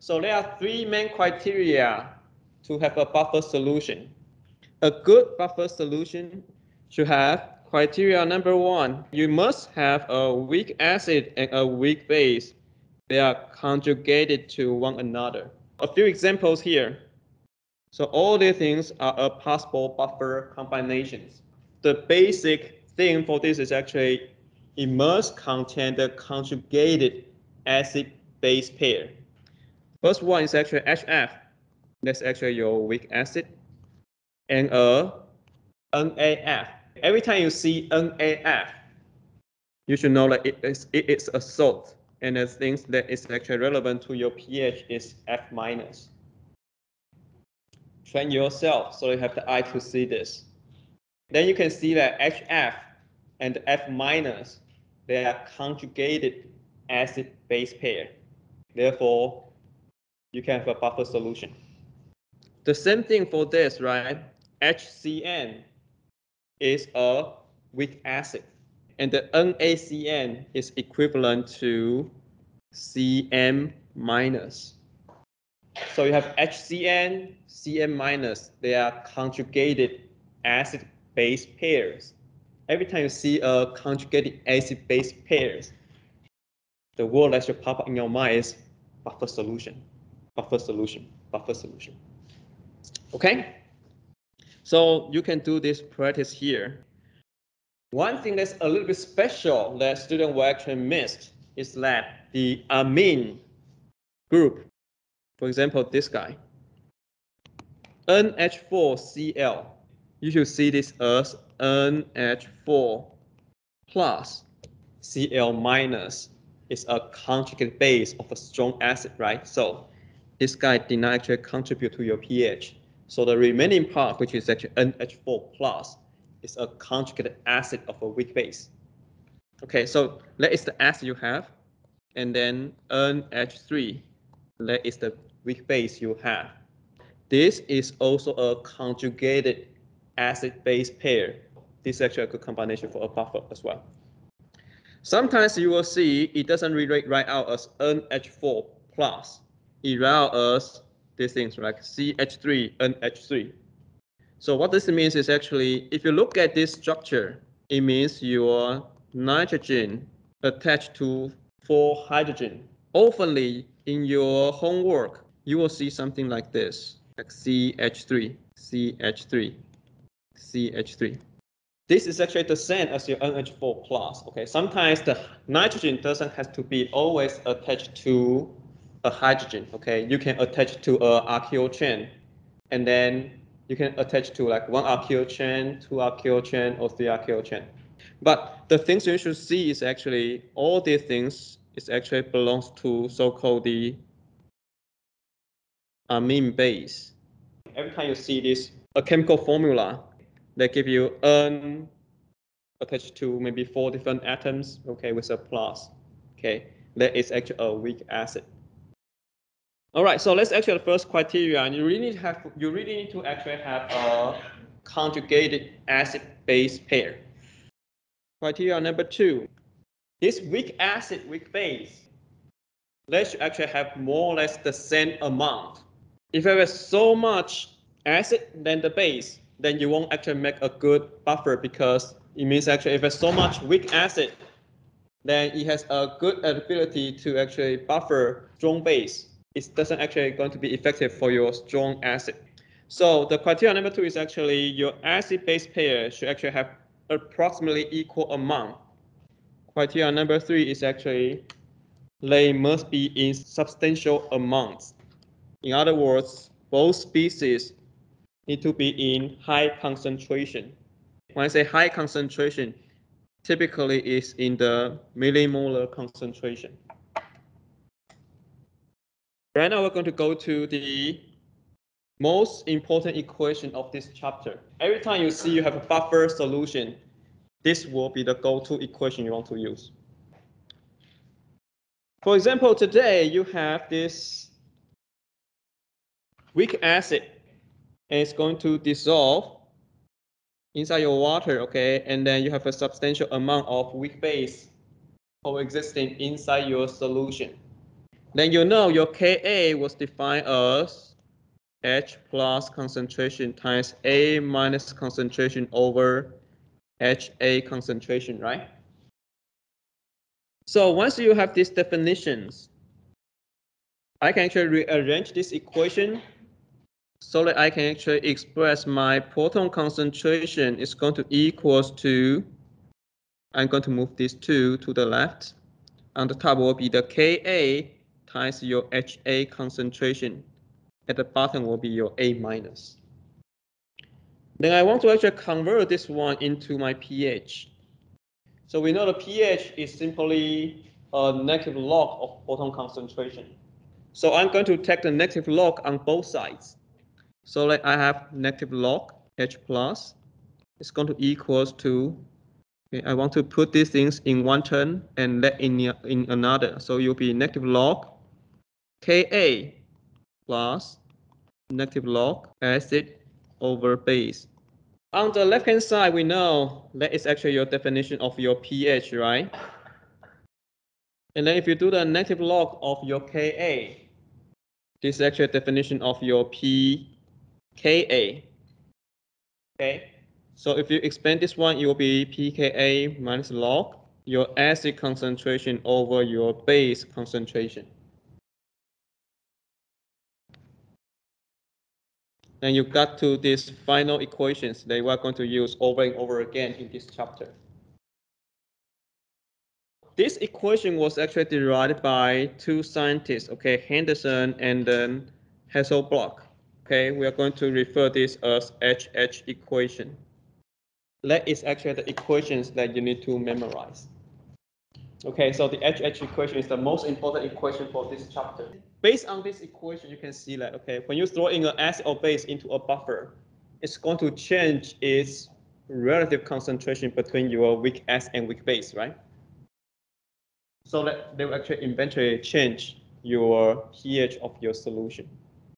So there are three main criteria to have a buffer solution. A good buffer solution should have criteria number one, you must have a weak acid and a weak base. They are conjugated to one another. A few examples here. So all these things are a possible buffer combinations. The basic thing for this is actually it must contain the conjugated acid base pair. First one is actually HF. That's actually your weak acid. And uh, a NAF. Every time you see NAF, you should know that it is, it is a salt. And the things that is actually relevant to your pH is F minus. Train yourself so you have the eye to see this. Then you can see that HF and F minus, they are conjugated acid base pair. Therefore, you can have a buffer solution. The same thing for this, right? HCN is a weak acid, and the NaCN is equivalent to CN minus. So you have HCN, CN minus. They are conjugated acid base pairs. Every time you see a conjugated acid base pairs, the word that should pop up in your mind is buffer solution, buffer solution, buffer solution. Okay? So you can do this practice here. One thing that's a little bit special that student will actually miss is that the amine group, for example, this guy, NH4Cl, you should see this as NH4 plus Cl minus is a conjugate base of a strong acid, right? So this guy did not actually contribute to your pH. So the remaining part, which is actually NH4 plus, is a conjugated acid of a weak base. Okay, so that is the acid you have, and then NH3, that is the weak base you have. This is also a conjugated acid-base pair. This is actually a good combination for a buffer as well. Sometimes you will see it doesn't really write out as NH4 plus. It write out these things like CH3NH3. So what this means is actually, if you look at this structure, it means your nitrogen attached to four hydrogen. Oftenly in your homework, you will see something like this, like CH3, CH3, CH3. This is actually the same as your NH4 plus. Okay, sometimes the nitrogen doesn't have to be always attached to a hydrogen, okay, you can attach to a alkyl chain, and then you can attach to like one alkyl chain, two alkyl chain, or three alkyl chain. But the things you should see is actually all these things is actually belongs to so-called the amine base. Every time you see this a chemical formula, they give you N attached to maybe four different atoms, okay, with a plus. Okay, that is actually a weak acid. All right, so let's actually the first criteria. And you really need to have you really need to actually have a conjugated acid base pair. Criteria number two. This weak acid, weak base, they should actually have more or less the same amount. If there is so much acid than the base, then you won't actually make a good buffer because it means actually if there's so much weak acid, then it has a good ability to actually buffer strong base it doesn't actually going to be effective for your strong acid. So the criteria number two is actually your acid-base pair should actually have approximately equal amount. Criteria number three is actually they must be in substantial amounts. In other words, both species need to be in high concentration. When I say high concentration, typically is in the millimolar concentration. Right now we're going to go to the most important equation of this chapter. Every time you see you have a buffer solution, this will be the go-to equation you want to use. For example, today you have this weak acid and it's going to dissolve inside your water, okay? And then you have a substantial amount of weak base coexisting inside your solution. Then you know your Ka was defined as H plus concentration times A minus concentration over HA concentration, right? So once you have these definitions, I can actually rearrange this equation so that I can actually express my proton concentration is going to equals to, I'm going to move these two to the left. On the top will be the Ka times your HA concentration. At the bottom will be your A minus. Then I want to actually convert this one into my pH. So we know the pH is simply a negative log of proton concentration. So I'm going to take the negative log on both sides. So like I have negative log H plus is going to equals to, okay, I want to put these things in one term and let in, in another. So you'll be negative log Ka plus negative log acid over base. On the left hand side, we know that is actually your definition of your pH, right? And then if you do the negative log of your Ka, this is actually a definition of your pKa. Okay, so if you expand this one, it will be pKa minus log your acid concentration over your base concentration. And you got to these final equations that we are going to use over and over again in this chapter. This equation was actually derived by two scientists, okay, Henderson and then Hasselbalch. Okay, we are going to refer this as HH equation. That is actually the equations that you need to memorize. Okay, so the HH equation is the most important equation for this chapter based on this equation, you can see that, okay, when you throw in an acid or base into a buffer, it's going to change its relative concentration between your weak acid and weak base, right? So that they will actually eventually change your pH of your solution.